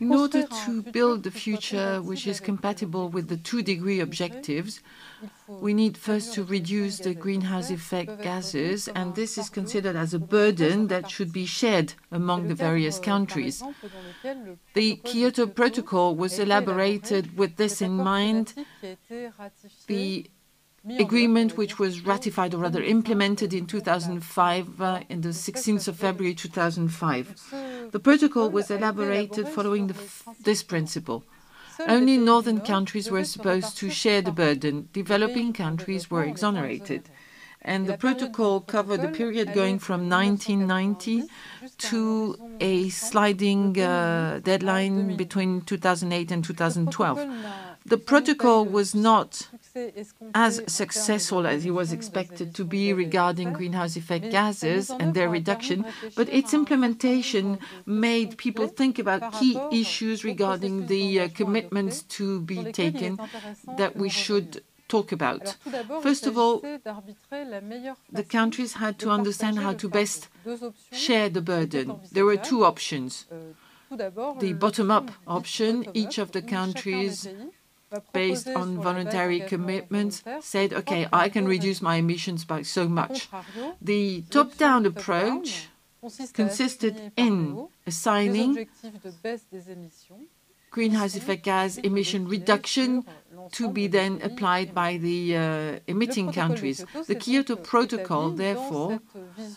In order to build the future which is compatible with the two-degree objectives, we need first to reduce the greenhouse effect gases, and this is considered as a burden that should be shared among the various countries. The Kyoto Protocol was elaborated with this in mind. The agreement, which was ratified or rather implemented in 2005, uh, in the 16th of February 2005. The protocol was elaborated following this principle. Only northern countries were supposed to share the burden. Developing countries were exonerated, and the protocol covered a period going from 1990 to a sliding uh, deadline between 2008 and 2012. The protocol was not as successful as he was expected to be regarding greenhouse effect gases and their reduction, but its implementation made people think about key issues regarding the uh, commitments to be taken that we should talk about. First of all, the countries had to understand how to best share the burden. There were two options. The bottom-up option, each of the countries, based on voluntary commitments, said, "Okay, I can reduce my emissions by so much." The top-down approach consisted in assigning greenhouse effect gas emission reduction to be then applied by the uh, emitting countries. The Kyoto Protocol, therefore,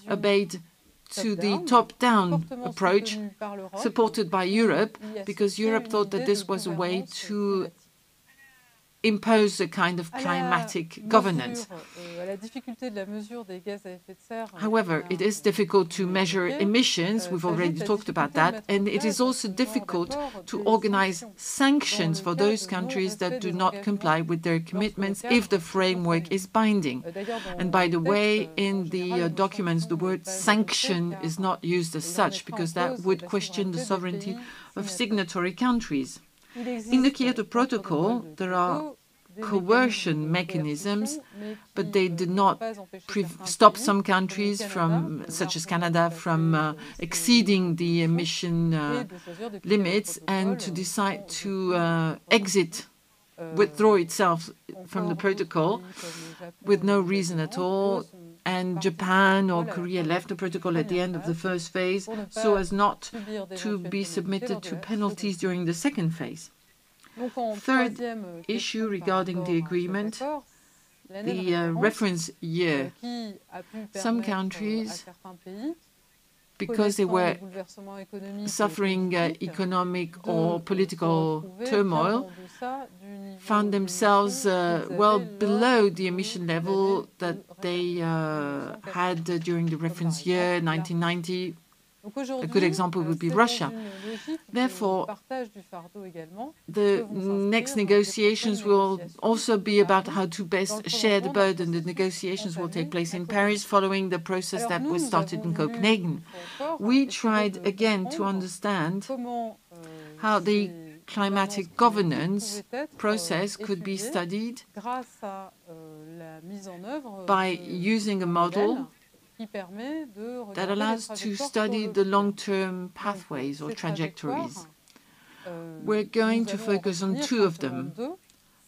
obeyed to the top-down approach supported by Europe, because Europe thought that this was a way to impose a kind of climatic governance. However, it is difficult to measure emissions, we've already talked about that, and it is also difficult to organize sanctions for those countries that do not comply with their commitments if the framework is binding. And by the way, in the uh, documents, the word sanction is not used as such, because that would question the sovereignty of signatory countries. In the Kyoto Protocol, there are coercion mechanisms, but they did not stop some countries from, such as Canada, from uh, exceeding the emission uh, limits and to decide to uh, exit, withdraw itself from the protocol with no reason at all. And Japan or Korea left the protocol at the end of the first phase, so as not to be submitted to penalties during the second phase. Third issue regarding the agreement, the uh, reference year. Some countries, because they were suffering uh, economic or political turmoil, found themselves uh, well below the emission level that they uh, had during the reference year, 1990. A good example would be Russia. Therefore, the next negotiations will also be about how to best share the burden. The negotiations will take place in Paris, following the process that was started in Copenhagen. We tried again to understand how the climatic governance process could be studied by using a model that allows to study the long-term pathways or trajectories. We're going to focus on two of them,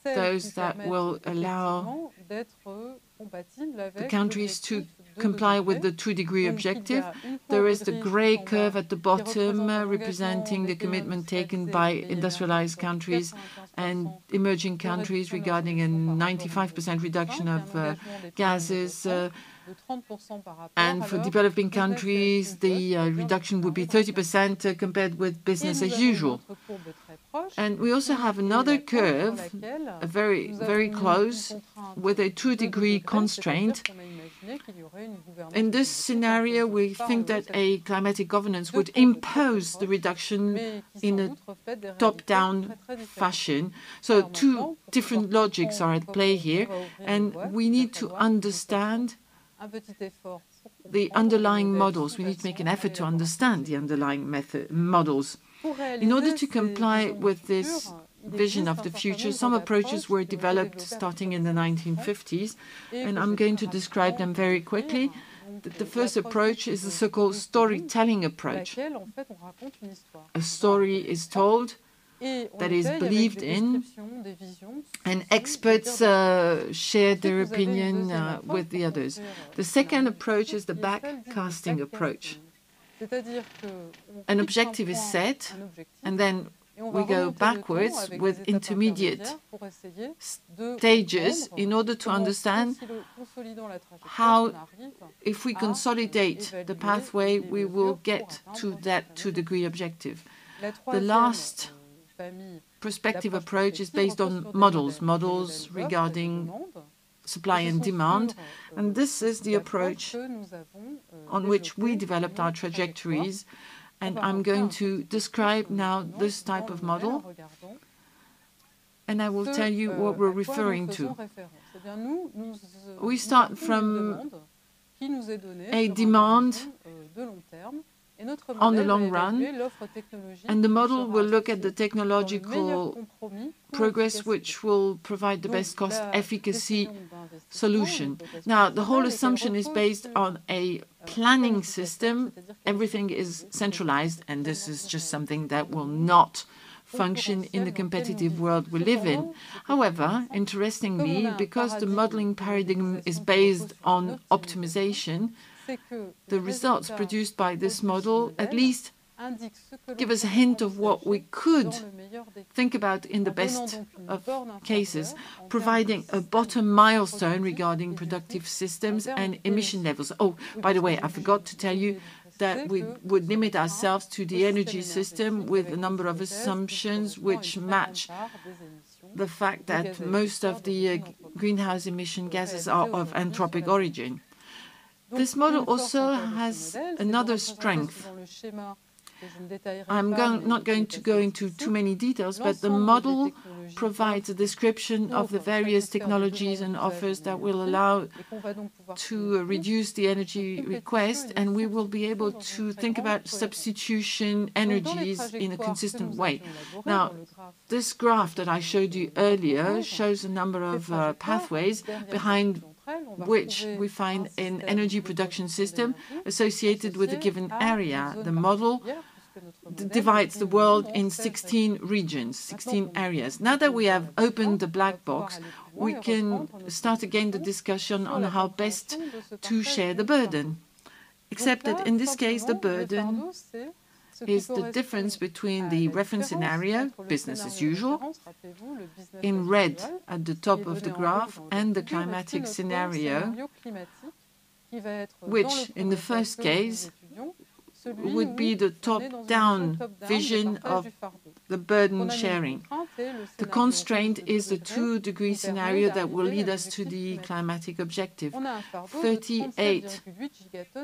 those that will allow the countries to comply with the two-degree objective. There is the gray curve at the bottom, uh, representing the commitment taken by industrialized countries and emerging countries regarding a 95% reduction of uh, gases. And for developing countries, the uh, reduction would be 30%, uh, compared with business as usual. And we also have another curve, a very, very close, with a two-degree constraint. In this scenario, we think that a climatic governance would impose the reduction in a top-down fashion. So two different logics are at play here, and we need to understand the underlying models. We need to make an effort to understand the underlying method, models. In order to comply with this vision of the future, some approaches were developed starting in the 1950s, and I'm going to describe them very quickly. The first approach is the so-called storytelling approach. A story is told that is believed in, and experts uh, share their opinion uh, with the others. The second approach is the backcasting approach. An objective is set, and then we go backwards with intermediate stages in order to understand how, if we consolidate the pathway, we will get to that two-degree objective. The last prospective approach is based on models, models regarding supply and demand, and this is the approach on which we developed our trajectories. And I'm going to describe now this type of model, and I will tell you what we're referring to. We start from a demand on the long run, and the model will look at the technological progress which will provide the best cost efficacy solution. Now, the whole assumption is based on a planning system. Everything is centralized, and this is just something that will not function in the competitive world we live in. However, interestingly, because the modeling paradigm is based on optimization, the results produced by this model at least give us a hint of what we could think about in the best of cases, providing a bottom milestone regarding productive systems and emission levels. Oh, by the way, I forgot to tell you that we would limit ourselves to the energy system with a number of assumptions which match the fact that most of the uh, greenhouse emission gases are of anthropic origin. This model also has another strength. I'm going, not going to go into too many details, but the model provides a description of the various technologies and offers that will allow to reduce the energy request, and we will be able to think about substitution energies in a consistent way. Now, this graph that I showed you earlier shows a number of uh, pathways behind which we find in energy production system associated with a given area. The model divides the world in 16 regions, 16 areas. Now that we have opened the black box, we can start again the discussion on how best to share the burden. Except that in this case, the burden is the difference between the reference scenario, business as usual, in red at the top of the graph, and the climatic scenario, which in the first case would be the top-down vision of the burden sharing. The constraint is the two-degree scenario that will lead us to the climatic objective. 38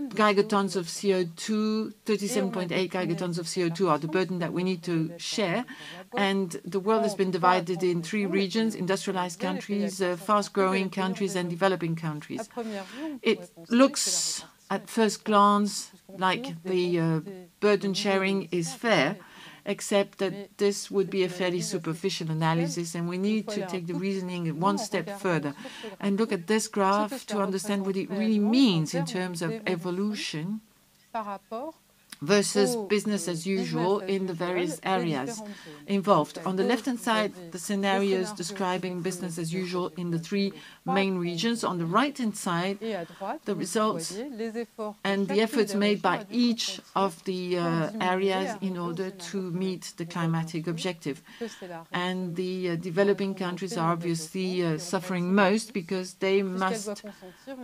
gigatons of CO2, 37.8 gigatons of CO2 are the burden that we need to share. And the world has been divided in three regions, industrialized countries, uh, fast-growing countries, and developing countries. It looks at first glance like the uh, burden sharing is fair, except that this would be a fairly superficial analysis, and we need to take the reasoning one step further. And look at this graph to understand what it really means in terms of evolution versus business as usual in the various areas involved. On the left-hand side, the scenarios describing business as usual in the three main regions. On the right-hand side, the results and the efforts made by each of the uh, areas in order to meet the climatic objective. And the uh, developing countries are obviously uh, suffering most because they must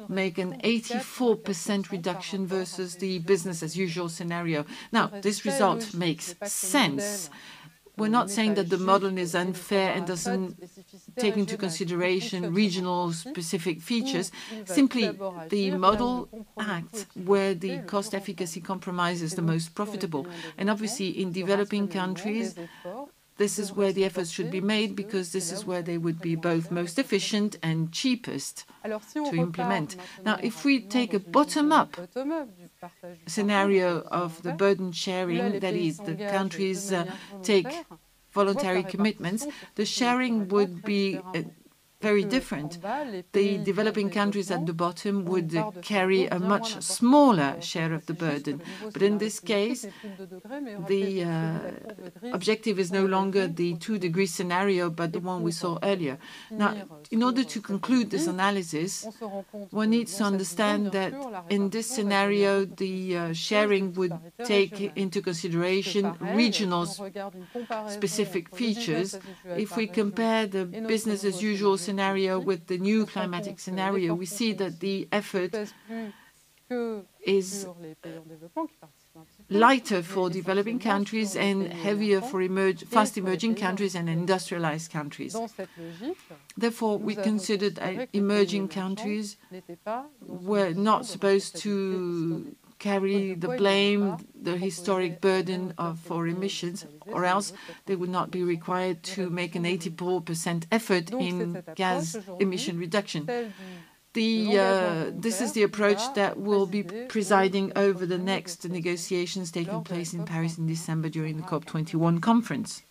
make an 84% reduction versus the business as usual scenario. Now, this result makes sense. we're not saying that the model is unfair and doesn't take into consideration regional specific features. Simply, the model acts where the cost efficacy compromise is the most profitable. And obviously, in developing countries, this is where the efforts should be made because this is where they would be both most efficient and cheapest to implement. Now, if we take a bottom-up scenario of the burden sharing, that is, the countries uh, take voluntary commitments, the sharing would be very different. The developing countries at the bottom would carry a much smaller share of the burden. But in this case, the uh, objective is no longer the two-degree scenario, but the one we saw earlier. Now, in order to conclude this analysis, one needs to understand that in this scenario, the uh, sharing would take into consideration regional specific features. If we compare the business-as-usual scenario with the new climatic scenario, we see that the effort is lighter for developing countries and heavier for fast-emerging countries and industrialized countries. Therefore, we considered that emerging countries were not supposed to carry the blame, the historic burden of, for emissions, or else they would not be required to make an 84% effort in gas emission reduction. Uh, this is the approach that will be presiding over the next negotiations taking place in Paris in December during the COP21 conference.